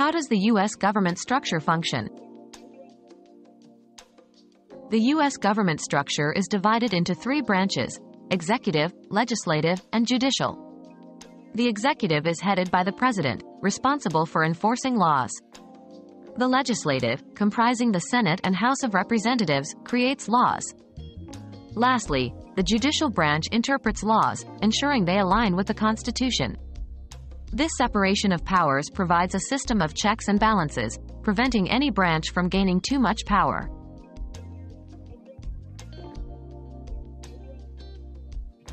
How does the U.S. government structure function? The U.S. government structure is divided into three branches, executive, legislative, and judicial. The executive is headed by the president, responsible for enforcing laws. The legislative, comprising the Senate and House of Representatives, creates laws. Lastly, the judicial branch interprets laws, ensuring they align with the Constitution. This separation of powers provides a system of checks and balances, preventing any branch from gaining too much power.